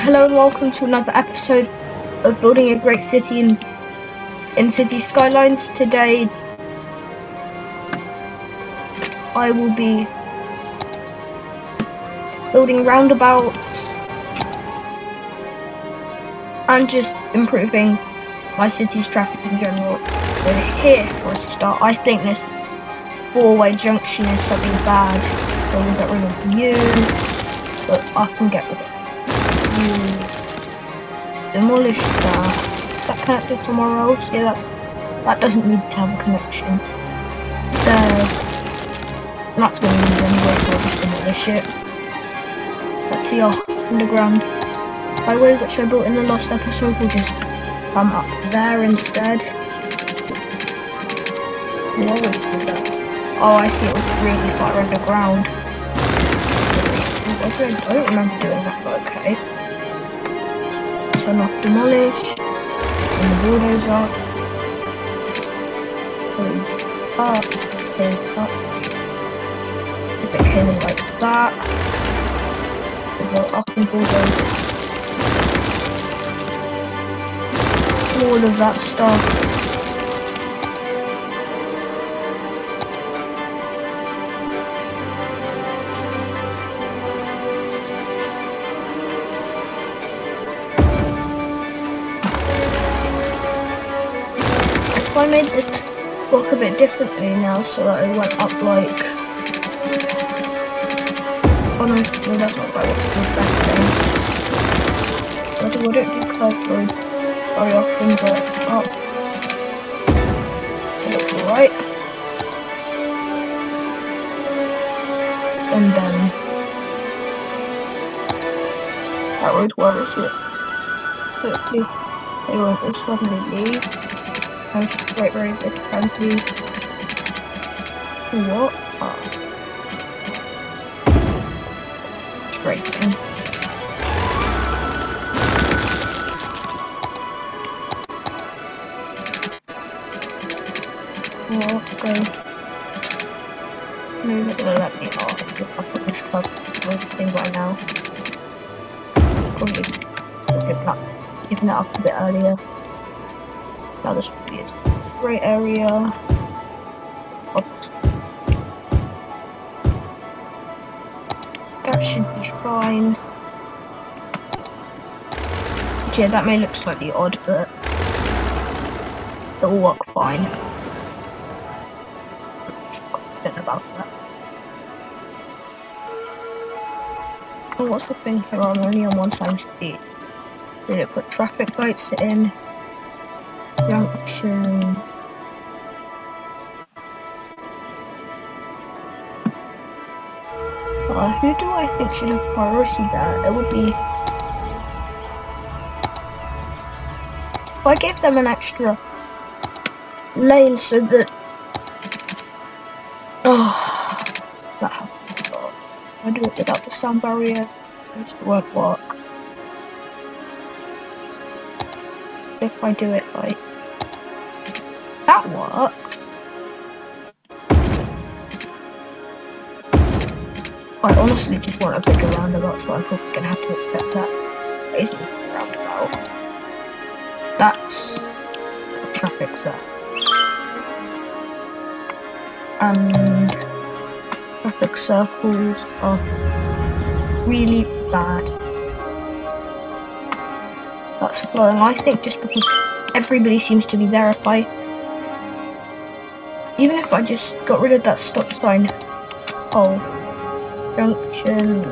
Hello and welcome to another episode of Building a Great City in, in Cities Skylines. Today I will be building roundabouts and just improving my city's traffic in general. We're here for a start. I think this four-way junction is something bad. So we'll get rid of you, but I can get rid of you. Demolish that. Is that connected somewhere else? Yeah, that's, that doesn't need to have a connection. There. That's going to need anyway, so I'll just demolish it. Let's see our underground highway, which I built in the last episode, will just come up there instead. Oh, I see, it was really far underground. I don't remember doing that, but okay. Turn off demolish. And the bulldozer. Goes up. Goes up. If it came in like that. we go up and bulldoze. All of that stuff. Made this block a bit differently now so that it went up like... Oh no, no that's not quite what it's back then. I do, I don't do curved roads very often, but up. It looks alright. And then... That road, where is it? Hopefully they won't just suddenly leave. I'm straight very this time, please. What? Oh. Straight in. Oops. That should be fine. Yeah, that may look slightly odd, but it will work fine. Confident about that. Oh, what's the thing here? I'm only on one time speed. Did it put traffic lights in? junction. Uh, who do I think should have priority there? It would be... If I gave them an extra lane so that... Oh, that happened. I do it without the sound barrier. It won't work. If I do it like that worked. I honestly just want a bigger roundabout, so I'm probably gonna have to accept that. There isn't a roundabout. That's a traffic circle. And traffic circles are really bad. That's flowing. I think just because everybody seems to be verified even if I just got rid of that stop sign. Oh. Junction.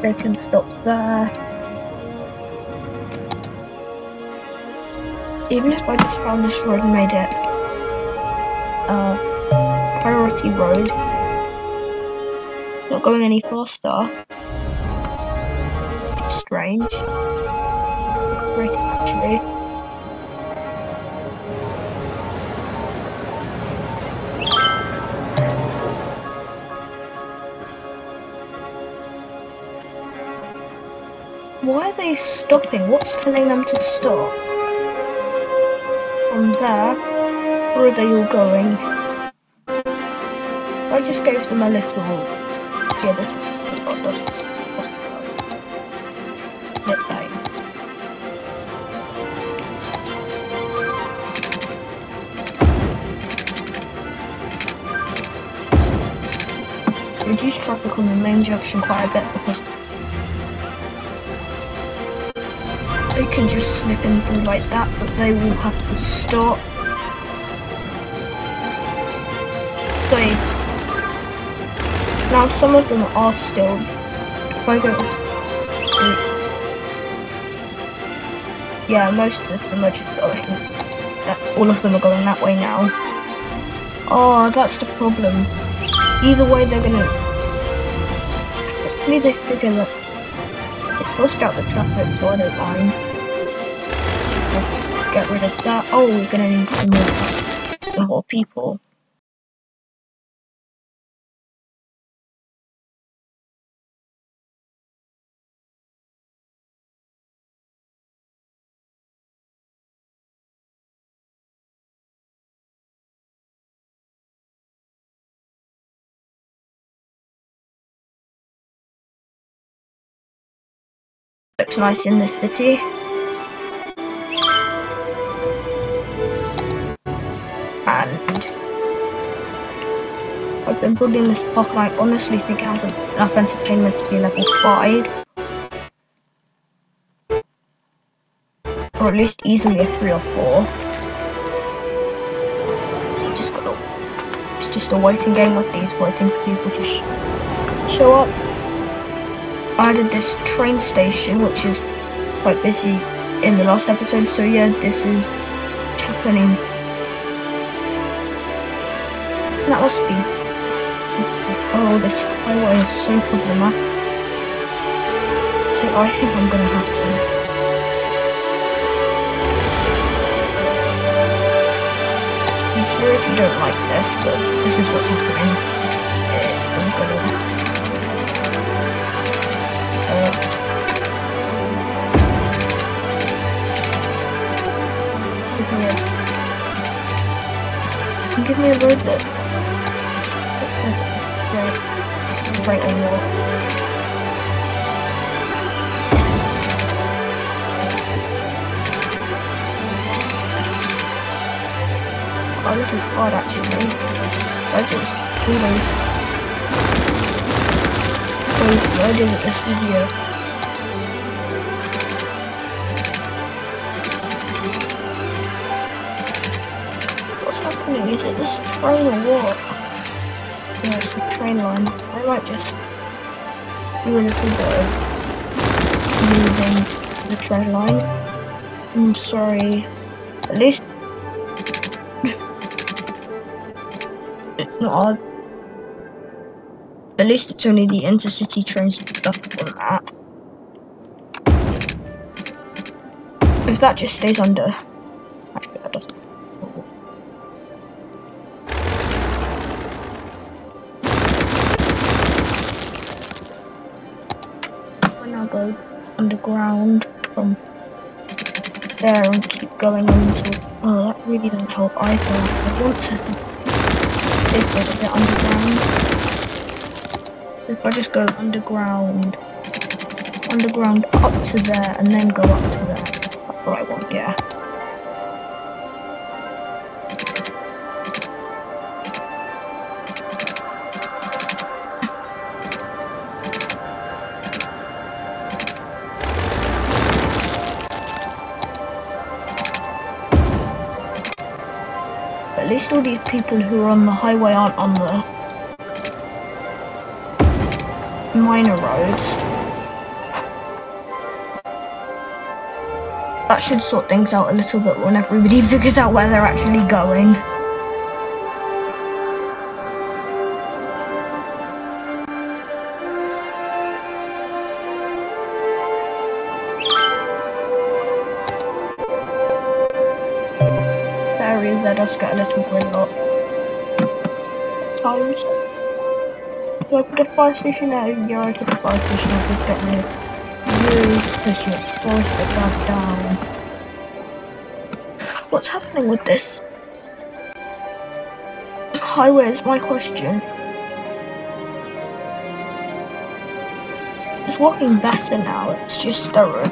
They can stop there. Even if I just found this road and made it a priority road, not going any faster. Strange. Great actually. Why are they stopping? What's telling them to stop? From there, where are they all going? I just gave them a little help. Yeah, this has got dust. Reduce traffic on the main junction quite a bit because can just slip in through like that, but they will have to stop. Wait. Now some of them are still. If I go. Yeah, most of them are just going. All of them are going that way now. Oh, that's the problem. Either way, they're gonna. Hopefully, they figure that it pushed out the traffic, so I don't mind. Get rid of that. Oh, we're gonna need some more, more people. Looks nice in the city. Building this park I honestly think it has enough entertainment to be level 5. Or at least easily a 3 or 4. Just got to, it's just a waiting game with these, waiting for people to sh show up I did this train station, which is quite busy in the last episode. So yeah, this is happening. That must be. Oh, this highway is so problematic. So I think I'm gonna have to. I'm sorry if you don't like this, but this is what's happening. I'm gonna uh, Give me a road that right, right on wall. Oh, this is hard actually. I just do those. I did it this video. What's happening? Is it this train or what? Yeah, it's the train line. I might just do a little bit of moving the train line. I'm sorry. At least it's not odd. At least it's only the intercity trains stuff on that. If that just stays under underground from um, there and keep going until... Oh, that really doesn't help either. I want to dig a bit underground. If I just go underground, underground up to there and then go up to there. That's what I want, yeah. All these people who are on the highway aren't on the minor roads. That should sort things out a little bit when everybody figures out where they're actually going. Fire station there? Yeah, I put a fire station there to get rid of you because you're forced to back down. What's happening with this? Highway is my question. It's walking better now, it's just a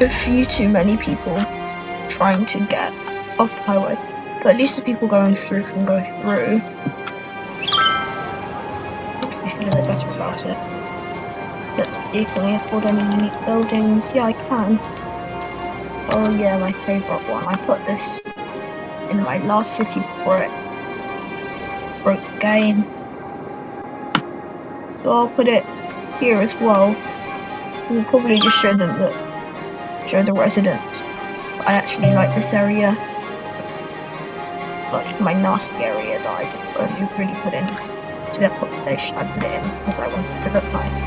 a few too many people trying to get off the highway. But at least the people going through can go through. Let's see, can I afford any unique buildings? Yeah, I can. Oh yeah, my favourite one. I put this in my last city before it broke game. So I'll put it here as well. We'll probably just show them that show the residents. I actually like this area. But my nasty area that I only really put in to the population I put in because I wanted to look nice.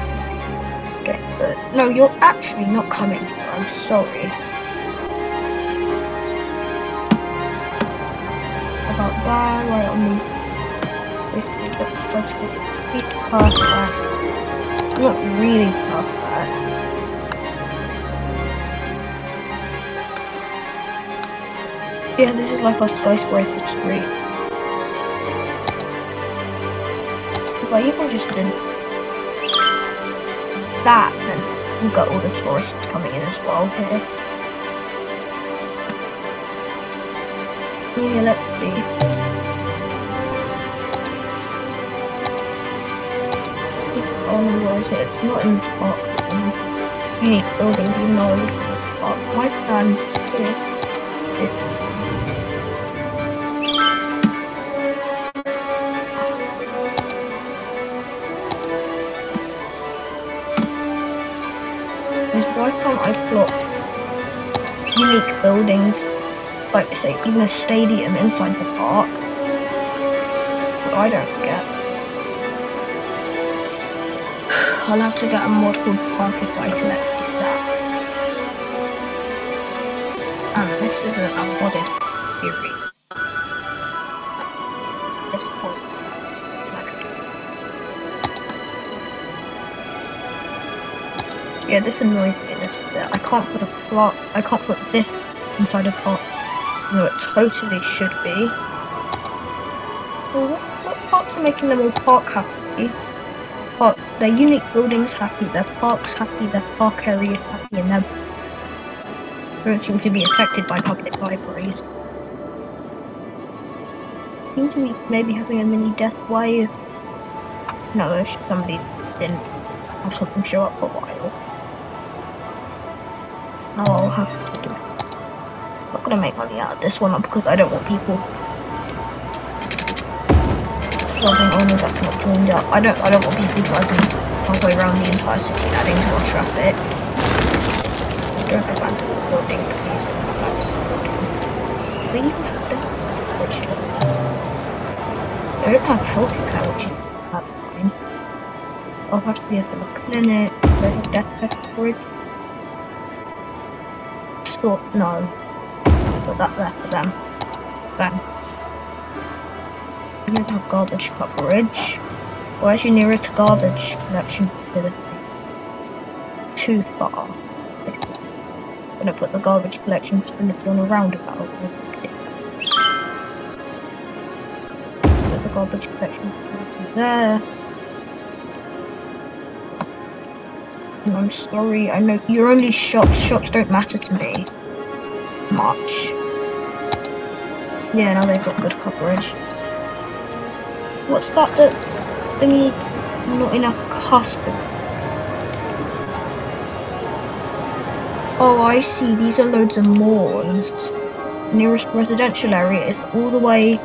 Okay, but no, you're actually not coming here. I'm sorry. About that, right on the basically the first be perfect. Not really perfect. Yeah, this is like a skyscraper street. If I even just did that, then we've got all the tourists coming in as well here. Yeah, let's see. Oh my gosh, it's not in top. Unique building, you know. My plan here is unique buildings, like say even a stadium inside the park? But I don't get. I'll have to get a mod called Park if I to do that. And this is a modded theory. This point. Yeah, this annoys me this bit. I can't put a I can't put this inside a pot. No, it totally should be. Well, what, what parts are making them all park happy? Park, their unique buildings happy, their parks happy, their park areas happy, and they don't seem to be affected by public libraries. Seems to be maybe having a mini death wave. No, somebody didn't have something show up for while. I'll have to. I'm not gonna make money out of this one because I don't want people driving only that's not joined up. I don't I don't want people driving halfway around the entire city adding to our traffic. Don't abandon the building, please. Leave which I don't have health care, which is that's fine. I'll have to be at the clinic, there's a death coverage thought no. Put that there for them. Then. You have garbage coverage. Where's your nearest garbage collection facility? Too far. I'm gonna put the garbage collection facility on a roundabout. Put the garbage collection facility there. I'm sorry, I know you're only shops. Shops don't matter to me much. Yeah, now they've got good coverage. What's that that thingy? Not enough custom. Oh, I see. These are loads of malls. Nearest residential area is all the way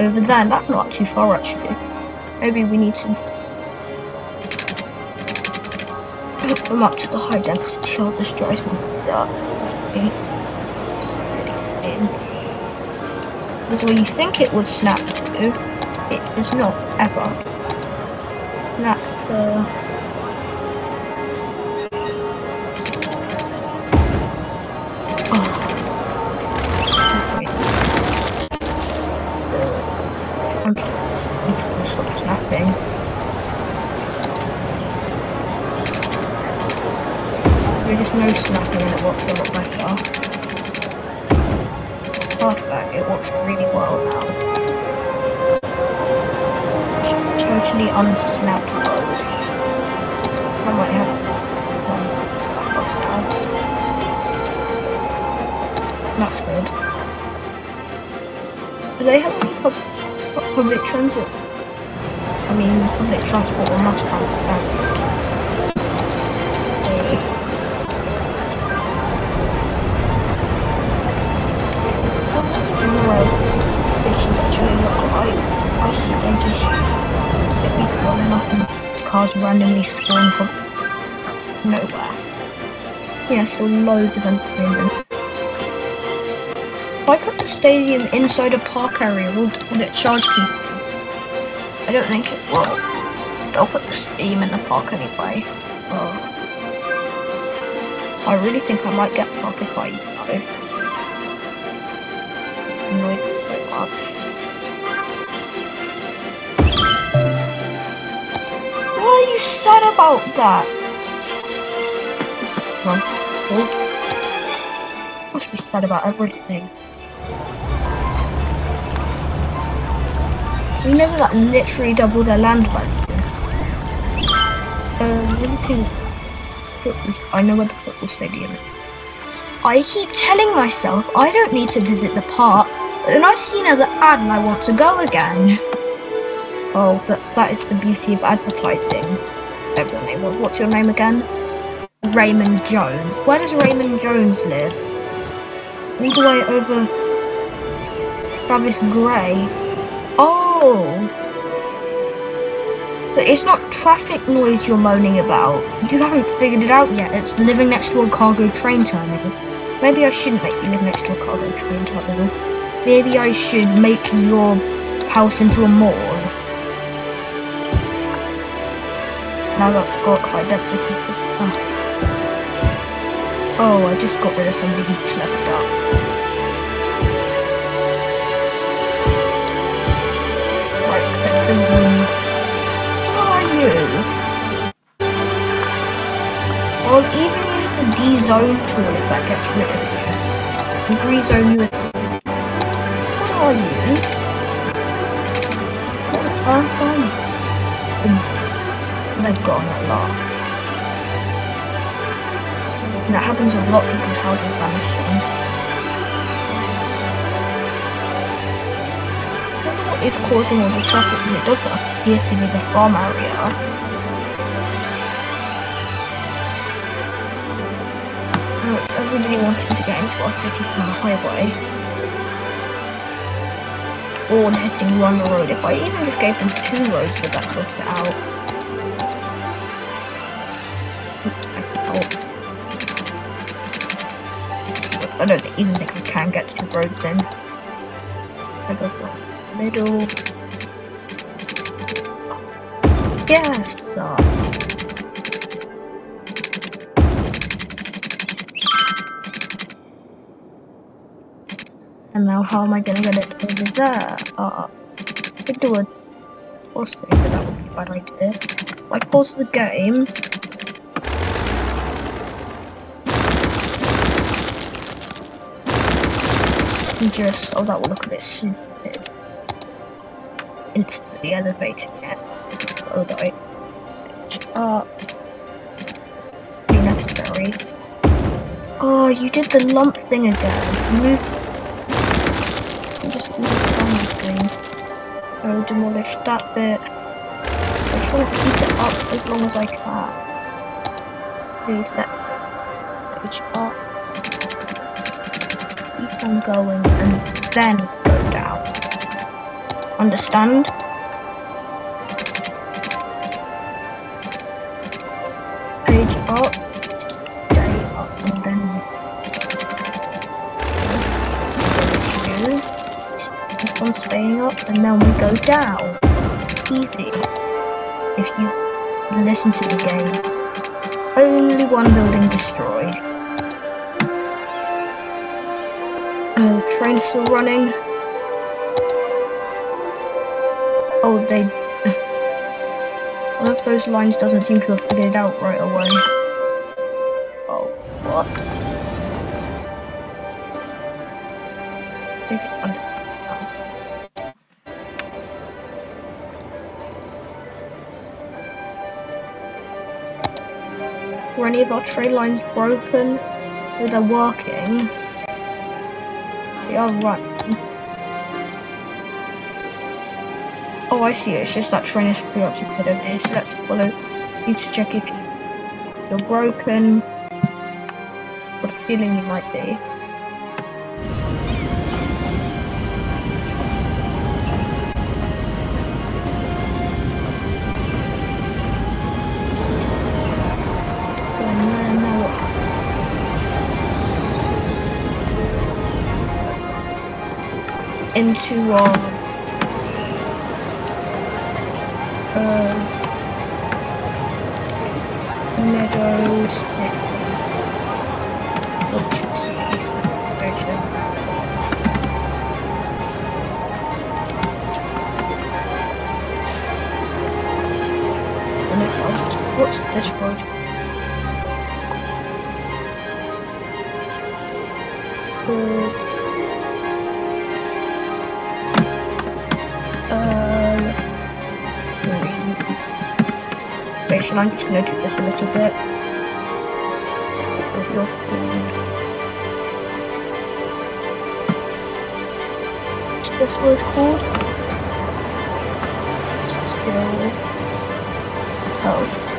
over there. That's not too far, actually. Maybe we need to hook them up to the high density. I'll just drive me Okay. Because where you think it would snap to, it is not ever. Snap the loads of entertainment. If I put the stadium inside a park area, will, it charge people? I don't think it will. I'll put the stadium in the park anyway. Oh. I really think I might get park if I go. Annoys me so. What are you sad about that? Well, oh. Must be sad about everything. You know that literally double their land value. Uh, visiting I know where the football stadium is. I keep telling myself I don't need to visit the park, but then I see another ad and I want to go again. Oh, that, that is the beauty of advertising. Everyone, What's your name again? Raymond Jones. Where does Raymond Jones live? All the way over Travis Gray. Oh! But it's not traffic noise you're moaning about. You haven't figured it out yet. It's living next to a cargo train terminal. Maybe I shouldn't make you live next to a cargo train terminal. Maybe I should make your house into a mall. Now that's got quite density. Oh. Oh, I just got rid of somebody who slept up. Right, let's Who are you? I'll even use the D-zone tool if that gets rid of you. Rezone you. Who are you? What are you? they've gone a lot. And that happens a lot people's houses vanishing. What is causing all the traffic? It does appear to be the farm area. It's everybody wanting to get into our city from the highway. Or heading one road. If I even just gave them two roads, would that sort it out? Even think I can get to the roads in. I go for middle. Yes, so. And now how am I gonna get it over there? Uh, I could do a pause thing, but that would be a bad idea. I pause the game, just, oh that will look a bit stupid. Instantly elevating it. Oh right. Up. Be necessary. Oh, you did the lump thing again. Move. Just move on the screen. Oh, demolish that bit. I just want to keep it up as long as I can. Please, that page up keep going and then go down. Understand? Page up, stay up, and then keep on staying up, and then we go down. Easy. If you listen to the game. Only one building destroyed. Train's still running. Oh, they... One of those lines doesn't seem to have figured out right away. Oh, what? Were any of our train lines broken? Or they're working? Oh, I see. It's just that train is preoccupied over there. So let's follow you to check if you're broken. What feeling you might be. Into uh, uh, I'm just going to do this a little bit. What's this word called? Skill. Health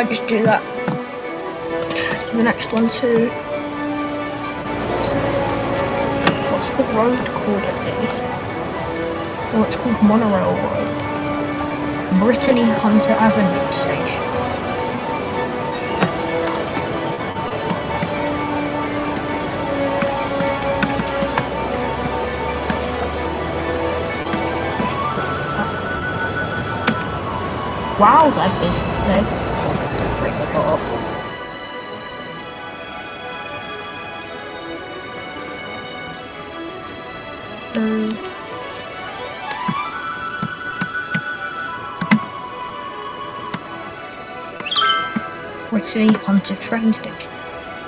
I just do that to the next one too. What's the road called at least? Oh, it's called Monorail Road. Brittany Hunter Avenue Station. Wow, that is good. Brittany Hunter train station.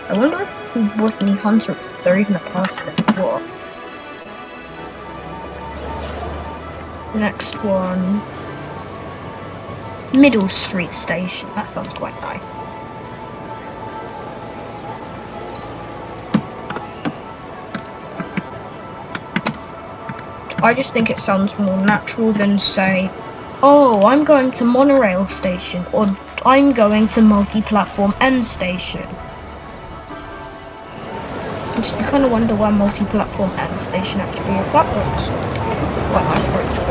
I wonder who Brittany Hunter is. They're even a person. What? Next one. Middle Street Station. That sounds quite nice. I just think it sounds more natural than say, oh, I'm going to monorail station or I'm going to multi-platform end station. Just, kind of wonder where multi-platform end station actually is. That looks quite nice for its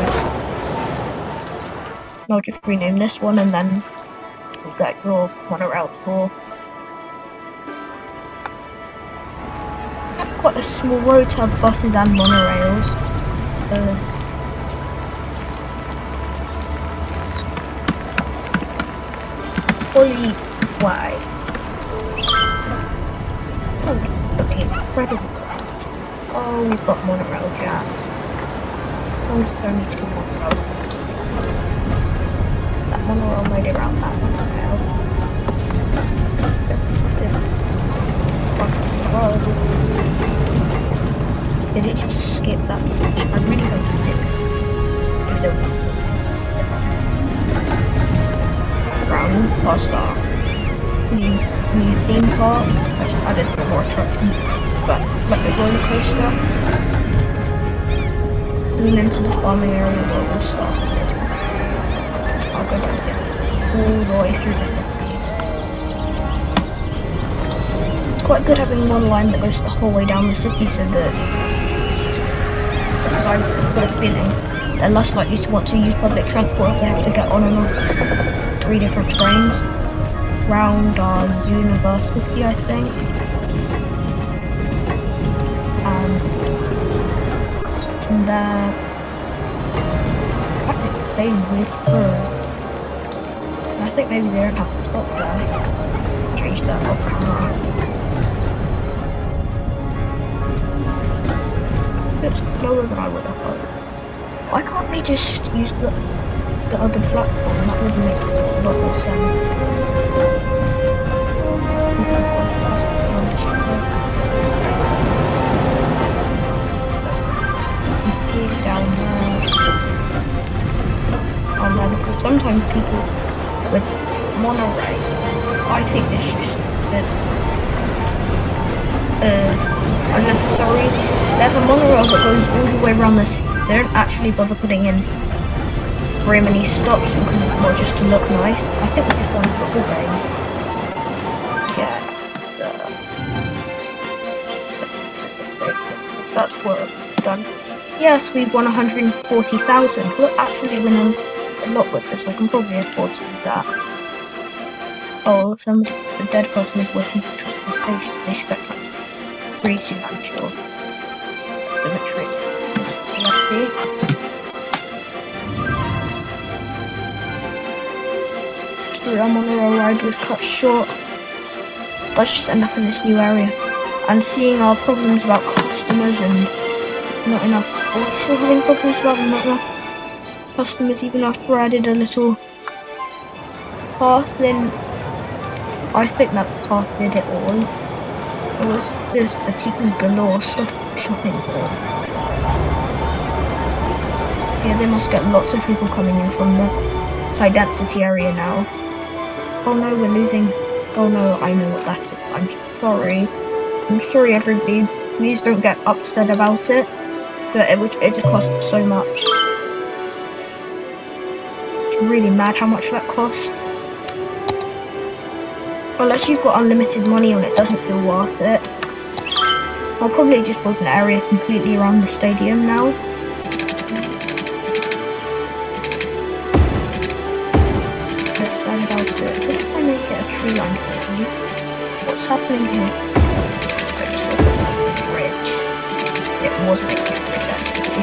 I'll just rename this one and then you'll get your monorail tour. I've got a small road to have buses and monorails. Uh, fully wide. Oh, something incredible. Oh, we've got monorail jams. Oh, there's only two monorails monorail made it around that monorail. Did it just skip that? I really don't think the roller coaster. And then into the farming area where we'll start go down all the way through this It's quite good having one line that goes the whole way down the city so that I've got a feeling they're less likely to want to use public transport if they have to get on and off. Three different trains. Round our university I think. And there I think they whisper I think maybe they're have to stop there. Change that up than I would have thought. Why can't we just use the the other platform? That would make a lot more sense. down there. Because sometimes people with monorail, I think it's just a uh, unnecessary. They have a monorail that goes all the way around this. They don't actually bother putting in very many stops because it's more just to look nice. I think we just won a football game. Yeah, that's, uh, that's done. Yes, we've won 140,000. We're actually winning a lot with this. I can probably afford to do that. Oh, some the dead person is waiting for transportation. They should pretty unsure. The retreat is EFB. The on ride was cut short. Let's just end up in this new area. And seeing our problems about customers and not enough. Are we still having problems about not enough customers even after I added a little path then I think that path did it all. Was this boutiques galore shopping for. Yeah, they must get lots of people coming in from the high density area now. Oh no, we're losing. Oh no, I know what that is. I'm sorry. I'm sorry everybody. Please don't get upset about it. But it, would, it just costs so much. It's really mad how much that costs. Unless you've got unlimited money and it doesn't feel worth it. I'll probably just build an area completely around the stadium now. Let's find out it. What if I make it a tree line you? What's happening here? Bridge. It was making a bridge actually.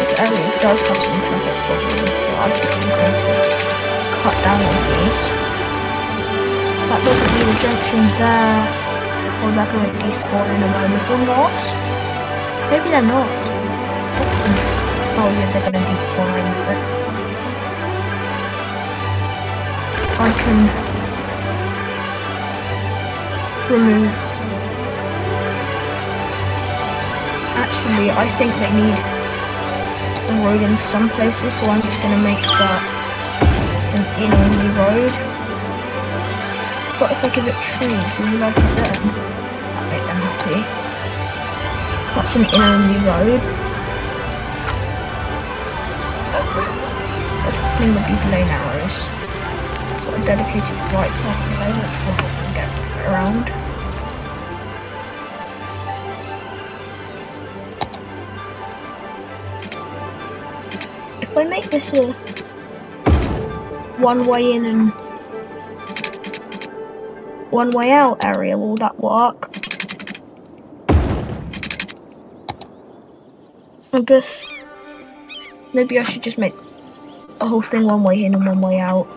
This area does have some traffic problems, I'm going to cut down on these. That doesn't be the junction there. Or they're going to despawn in a moment or not. Maybe they're not. Oh yeah, they're going to despawn, but I can remove. Actually, I think they need a road in some places, so I'm just going to make that an in-only road. But if I give it trees, will you like it then? That'll make them happy. That's an in-only road. What's happening with these lane arrows? Got a dedicated right top lane, which will them get around. This a one way in and one way out area, will that work? I guess maybe I should just make the whole thing one way in and one way out.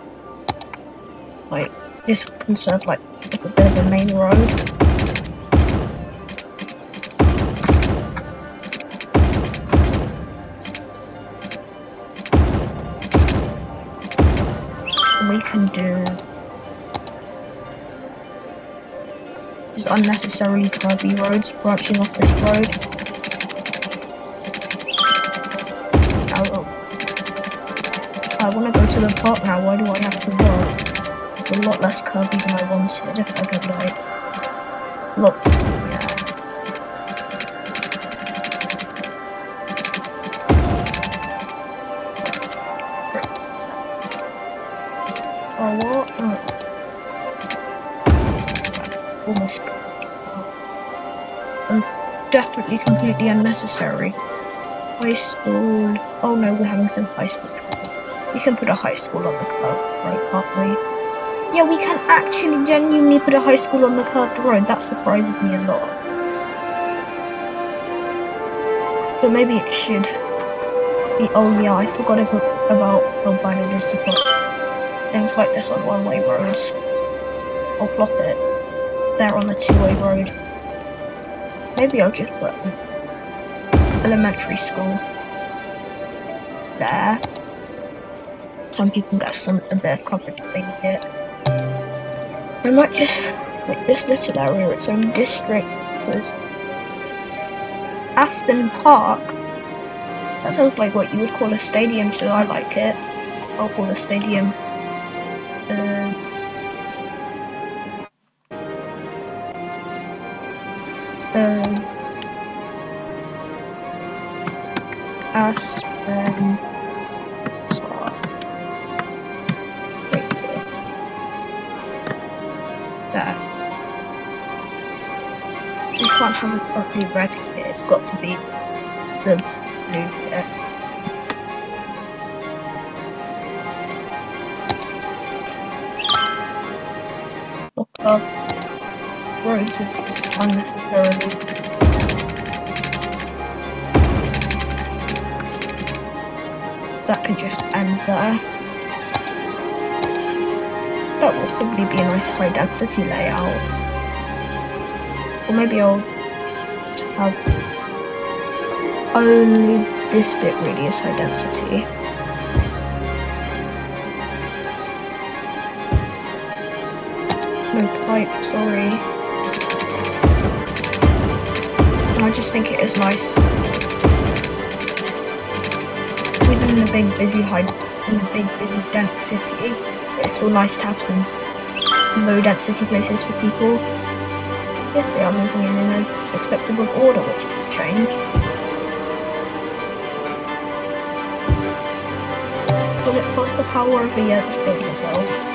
Like, this can serve like a bit of a main road. Unnecessarily curvy roads branching off this road. Oh, I want to go to the park now. Why do I have to walk? It's a lot less curvy than I wanted. I look, definitely completely unnecessary. High school. Oh no, we're having some high school trouble. We can put a high school on the curve, right, can't we? Yeah, we can actually genuinely put a high school on the curved road. That surprises me a lot. But maybe it should be. Oh yeah, I forgot about about how bad it is to things like this on one-way roads. I'll plot it there on the two-way road. Maybe I'll just put elementary school there. Some people get some a bit of coverage if they need. I might just make this little area its own district. Because Aspen Park, that sounds like what you would call a stadium, so I like it. I'll call a stadium. Properly here, it's got to be the blue here. Look uh, up roads are unnecessarily. That could just end there. That will probably be a nice high density layout. Or maybe I'll have only this bit really is high density. No pipe, sorry. I just think it is nice. Within the big busy high in the big busy dense city, it's still nice to have some low density places for people. Yes, they are moving in an acceptable order, which will change. Will it cost the power of year to build as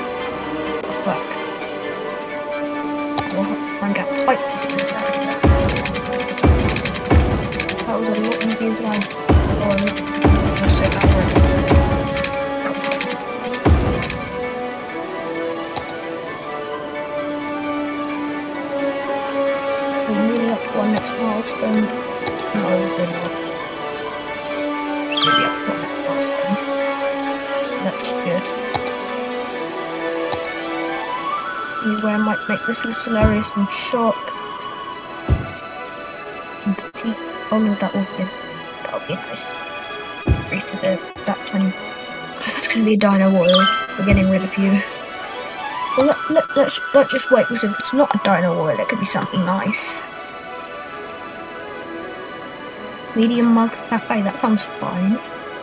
make this little area some oh no, that won't be that'll be nice. Of it. That one. That's gonna be a dino oil. We're getting rid of you. Well, let, let, let's not just wait because if it's not a dino oil, it could be something nice. Medium mug cafe, that sounds fine.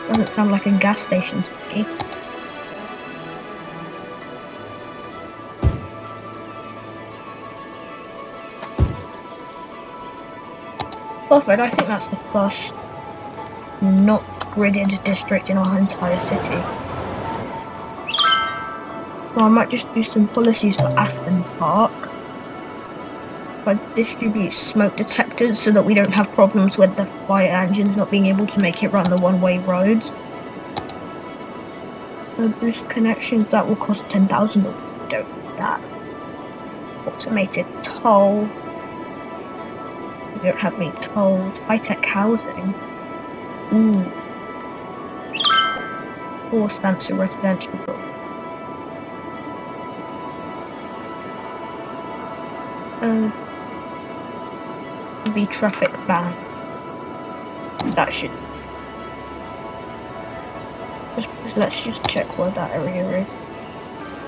Doesn't sound like a gas station to me. Perfect, I think that's the first not gridded district in our entire city. So I might just do some policies for Aspen Park. I distribute smoke detectors so that we don't have problems with the fire engines not being able to make it run the one-way roads. So boost connections, that will cost 10,000, but we don't need that. Automated toll. Don't have any tolls. High-tech housing. Ooh. Four stamps residential buildings. Uh, be traffic ban. That should. Let's just check where that area is.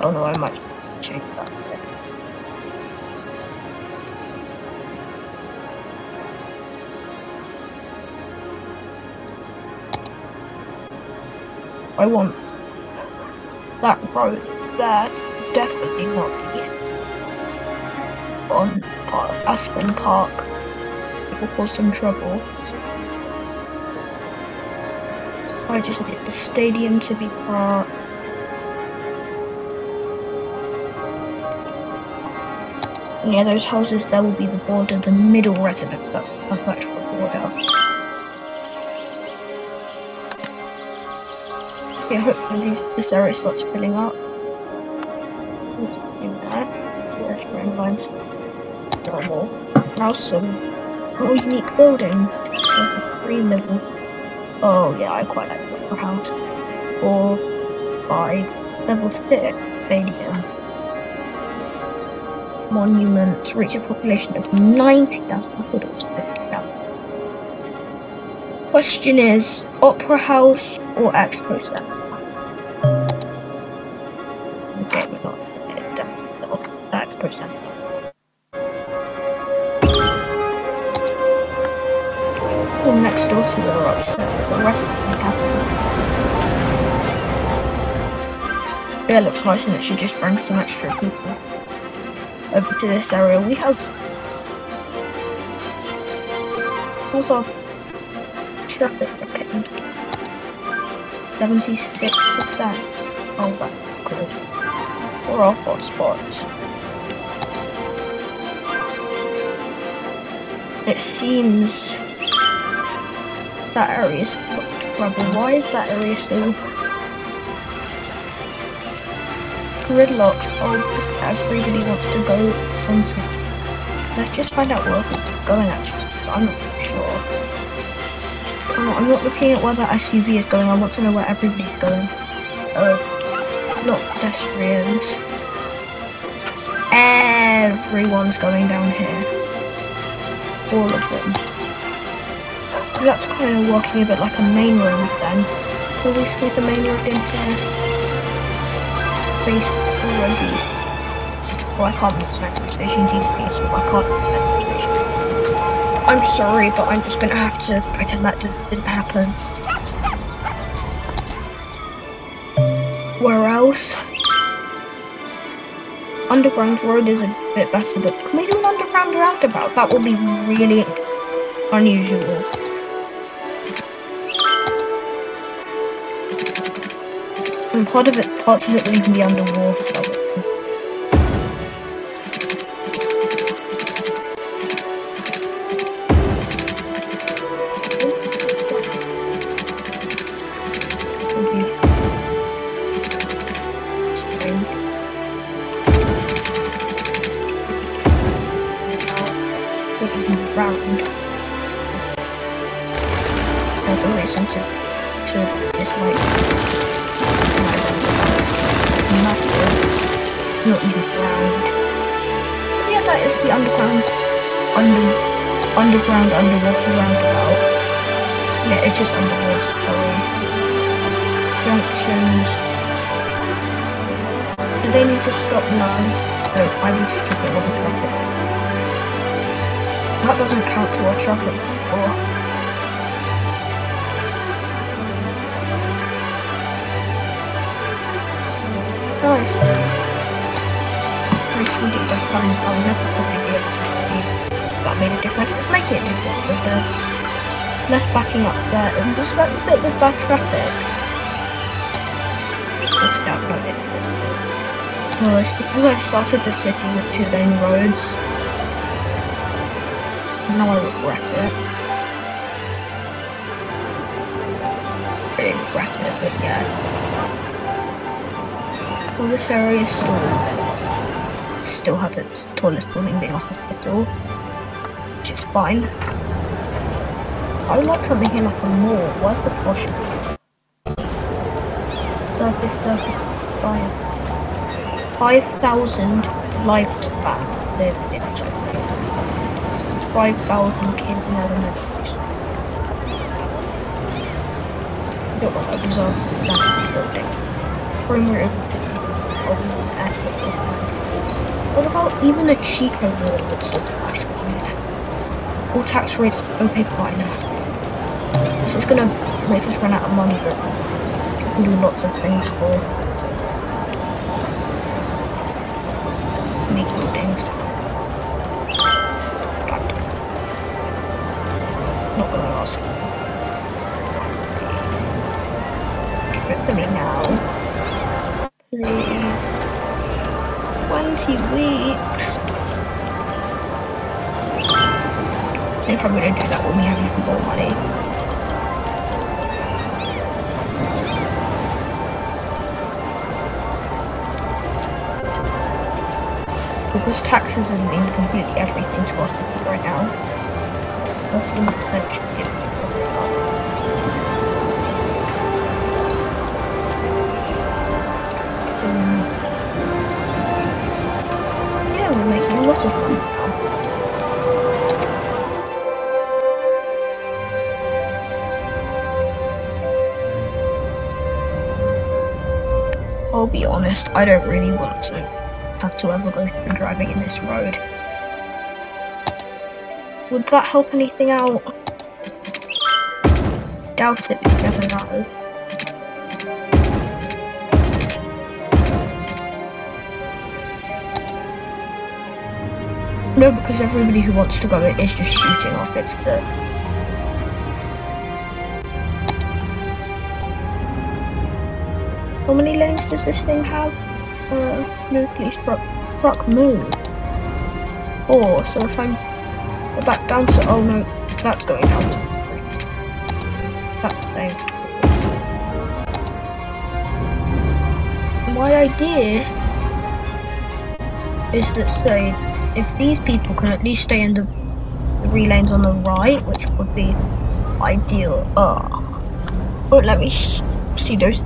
Oh no, I might change that. I want that road. That's definitely not east on part of Aspen Park. It will cause some trouble. I just need the stadium to be part. And yeah, those houses there will be the border, the middle residence that are Yeah, hopefully this area starts filling up. What's in there? Yes, green lines normal. Now some more unique building. Three level. Oh yeah, I quite like the house. Four, five, level six, stadium. Monuments reach a population of 90,000. I thought it was 50,000. Question is, Opera House or Expo Center? It looks nice and it should just bring some extra people over to this area. We have also traffic okay. 76 percent. Oh that's good. We're all hot spots. It seems that area is trouble. Why is that area still gridlocked? Oh, because everybody wants to go onto. Let's just find out where we're going actually. I'm not sure. I'm not, I'm not looking at where that SUV is going. I want to know where everybody's going. Uh, not pedestrians. Everyone's going down here all of them. That's kind of working a bit like a main road then. Will we squeeze a main road in here? Oh, I can't metro station DCP, so I can't. I'm sorry, but I'm just gonna have to pretend that didn't happen. Where else? Underground road is a bit better, but can we do an underground roundabout? That would be really unusual. And part of it, parts of it will even be underwater. Underground underwater roundabout. Yeah, it's just underwater, sorry. Junctions. Do they need to stop now? No, I was stupid with the traffic. That doesn't count to our traffic before. Nice. I find I'll never probably be able to that made a difference. Make it a difference with the less backing up there and just like bits of bad traffic. It's about right next to this bit. Well, it's because I started the city with two lane roads. Now I regret it. I regret it, but yeah. Well, this area still still has its tallest building being a hospital is fine. I want something here like a. Where's the potion? Surface, surface, fire. 5,000 lifespan lived in Chelsea. 5,000 kids in elementary school. I don't know what. Uh, that's building. Perimeter of the What about even a cheaper wall so nice? All tax rates, okay fine. So it's gonna make us run out of money, but we do lots of things for making things. Not gonna ask. Give it to me now. Please. 20 weeks. Because taxes have been completely everything to us right now. That's an attention. Yeah, we're making lots of money. I'll be honest, I don't really want to have to ever go through driving in this road. Would that help anything out? doubt it, you never know. No, because everybody who wants to go is just shooting off its the How many lanes does this thing have? Uh, no, please, truck, truck, move. Four, so if I'm back down to, oh no, that's going down. That's the thing. My idea is that say, if these people can at least stay in the three lanes on the right, which would be ideal. Uh, but let me see those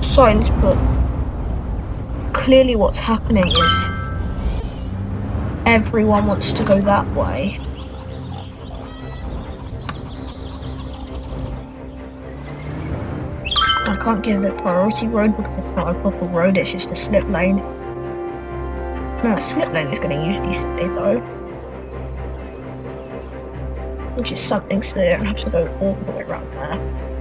signs, but clearly what's happening is everyone wants to go that way. I can't give it priority road because it's not a proper road, it's just a slip lane. No, a slip lane is going to usually stay though. Which is something so they don't have to go all the way around there.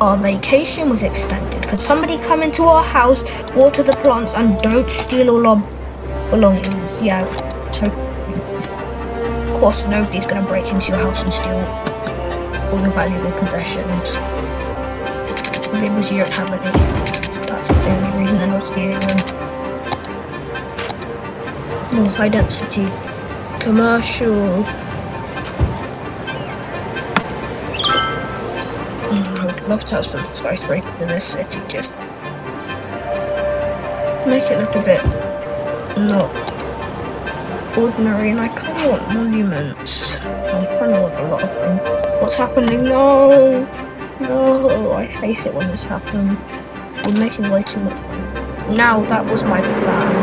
Our vacation was extended. Could somebody come into our house, water the plants, and don't steal all our belongings? Yeah. Of course, nobody's gonna break into your house and steal all your valuable possessions. Because you don't have any. That's the only reason they're not stealing them. More high density. Commercial. Love to have some skyscrapers in this city, just make it look a bit not ordinary, and I kind of want monuments. I kind of want a lot of things. What's happening? No! No! I hate it when this happens. We're making way too much Now, that was my plan.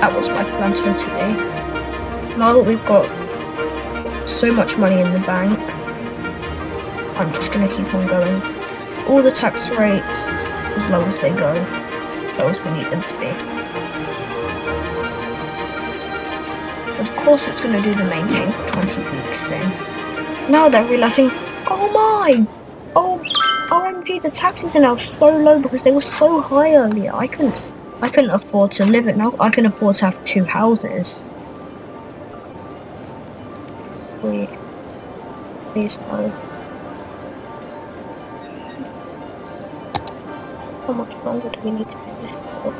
That was my plan totally. Now that we've got so much money in the bank, I'm just going to keep on going. All the tax rates, as low as they go, low as we need them to be. Of course it's going to do the maintain for 20 weeks then. Now they're realizing, oh my! Oh, OMG, the taxes are now so low because they were so high earlier. I couldn't, I couldn't afford to live it now. I can afford to have two houses. Wait. Please no. How much longer do we need to do this for?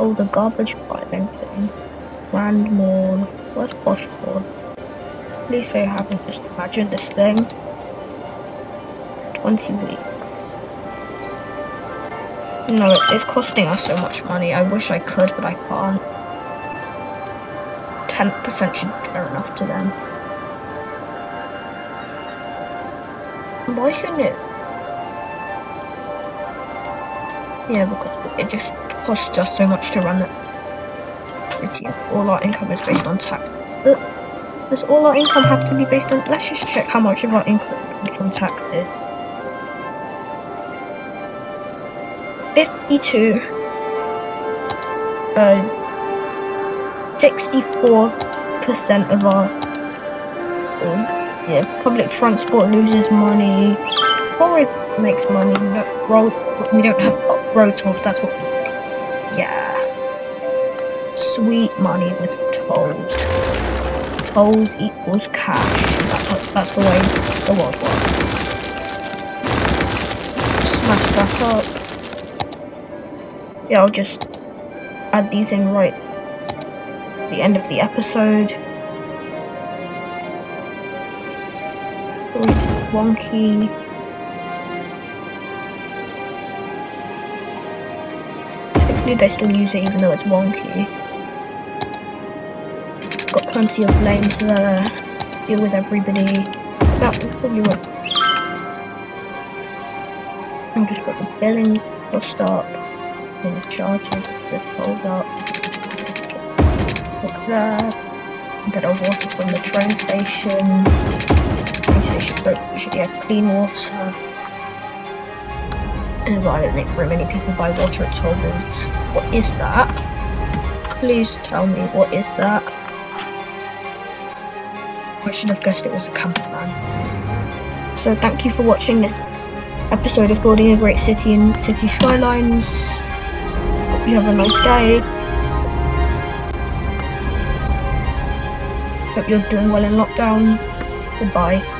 Oh, the garbage piling thing. Grand Mall. Where's Boschford? At least I haven't just imagined this thing. 20 weeks. No, it's costing us so much money. I wish I could, but I can't. 10% should be fair enough to them. Why shouldn't it Yeah, because it just costs us so much to run it. All our income is based on tax. But does all our income have to be based on... Let's just check how much of our income comes from taxes. 52. Uh, 64% of our... Um, yeah, public transport loses money. Forest makes money. Road, we don't have road tolls, that's what Yeah. Sweet money with tolls. Tolls equals cash. That's, what, that's the way the world works. Smash that up. Yeah, I'll just add these in right the end of the episode. This is wonky. Hopefully they still use it even though it's wonky. Got plenty of lanes there. Deal with everybody. That probably won't. I'll just put the billing will stop. And the charges just hold up. Look there. Get our water from the train station. Train station don't usually have clean water. And I don't think very many people buy water at toll. What is that? Please tell me, what is that? I should have guessed it was a campervan. So thank you for watching this episode of Building a Great City and Cities Skylines. Hope you have a nice day. Hope you're doing well in lockdown. Goodbye.